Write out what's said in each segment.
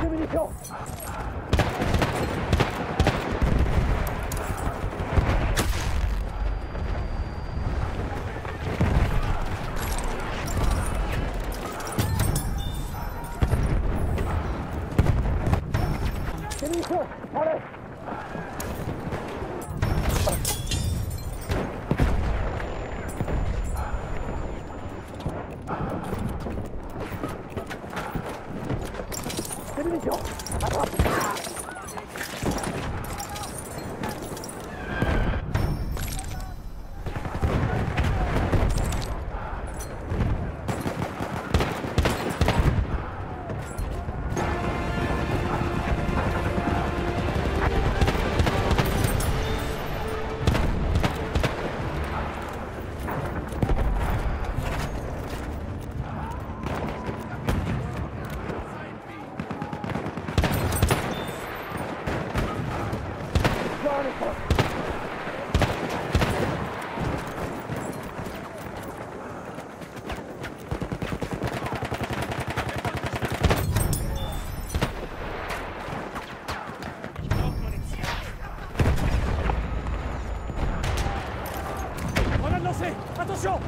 組にしよう。あれ。るでしょ。Lancée Attention.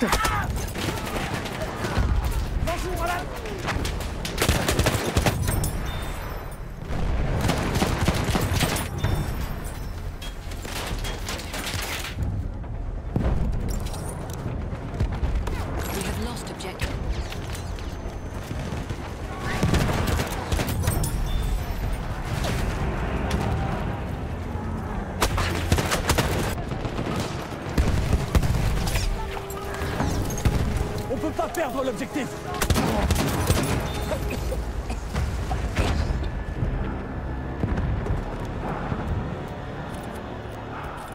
Attention perdre l'objectif